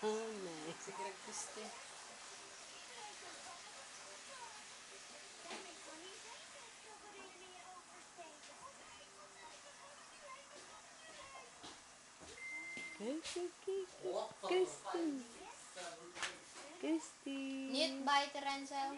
Oh, Kristi. Kristi. Segera by terencel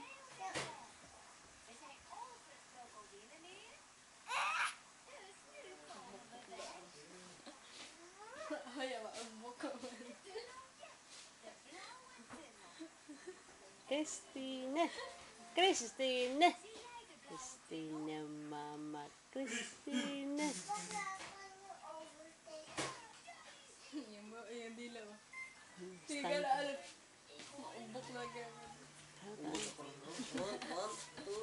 Christine. Christine. Christine, mama. Christine. Yung, mo- yung dila ka na alam. Maumbok na gano'n. One, two,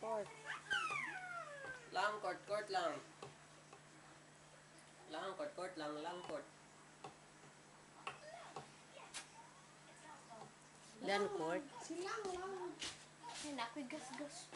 court. Lang, court, court lang. Lang, court, court lang, lang, court. Lang court. Ay, naku, gas-gas.